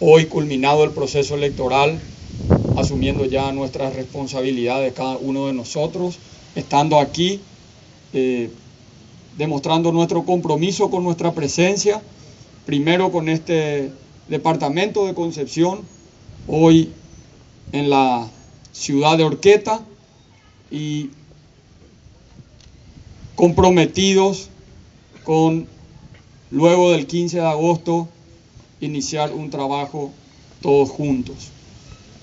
hoy culminado el proceso electoral, asumiendo ya nuestras responsabilidades cada uno de nosotros, estando aquí, eh, demostrando nuestro compromiso con nuestra presencia, primero con este departamento de Concepción, hoy en la ciudad de Orqueta y comprometidos con, luego del 15 de agosto, iniciar un trabajo todos juntos.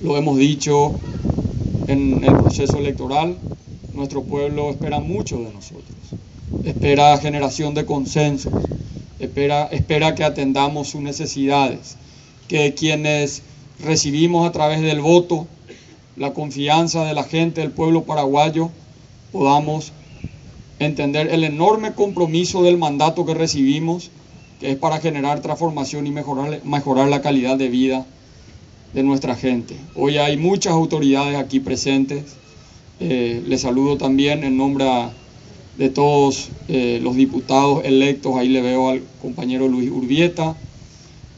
Lo hemos dicho en el proceso electoral, nuestro pueblo espera mucho de nosotros, espera generación de consensos, espera, espera que atendamos sus necesidades, que quienes recibimos a través del voto la confianza de la gente del pueblo paraguayo, podamos entender el enorme compromiso del mandato que recibimos, que es para generar transformación y mejorar, mejorar la calidad de vida de nuestra gente. Hoy hay muchas autoridades aquí presentes. Eh, les saludo también en nombre de todos eh, los diputados electos. Ahí le veo al compañero Luis Urbieta,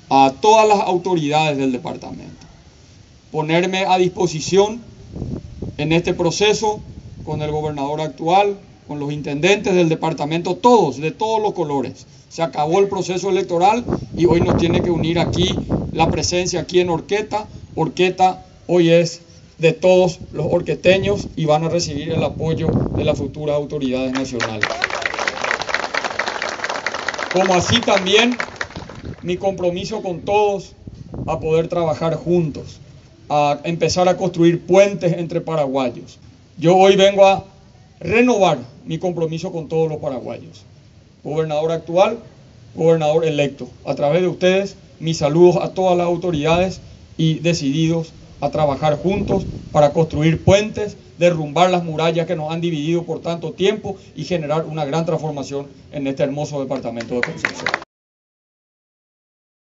a todas las autoridades del departamento. Ponerme a disposición en este proceso con el gobernador actual, con los intendentes del departamento, todos, de todos los colores. Se acabó el proceso electoral y hoy nos tiene que unir aquí la presencia aquí en Orqueta. Orqueta hoy es de todos los orqueteños y van a recibir el apoyo de las futuras autoridades nacionales. Como así también mi compromiso con todos a poder trabajar juntos, a empezar a construir puentes entre paraguayos. Yo hoy vengo a renovar mi compromiso con todos los paraguayos. Gobernador actual, gobernador electo. A través de ustedes, mis saludos a todas las autoridades y decididos a trabajar juntos para construir puentes, derrumbar las murallas que nos han dividido por tanto tiempo y generar una gran transformación en este hermoso departamento de Concepción.